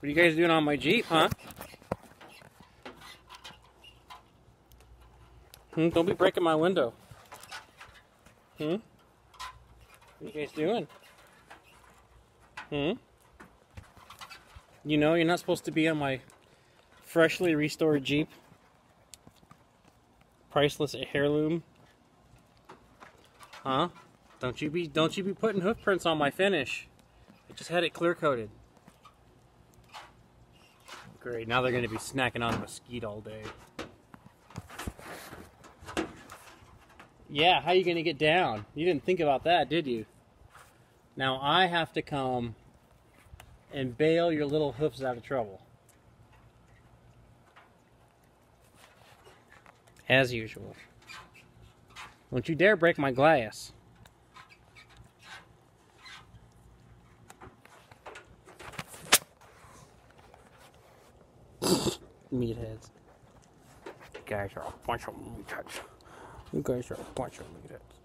What are you guys doing on my Jeep, huh? Hmm, don't be breaking my window. Hmm? What are you guys doing? Hmm? You know you're not supposed to be on my freshly restored Jeep. Priceless heirloom. Huh? Don't you be don't you be putting hoof prints on my finish. I just had it clear coated. Great, now they're gonna be snacking on mesquite all day. Yeah, how you gonna get down? You didn't think about that, did you? Now I have to come and bail your little hoofs out of trouble. As usual. Don't you dare break my glass. Meatheads. You guys are a bunch of meatheads. You guys are a bunch of meatheads.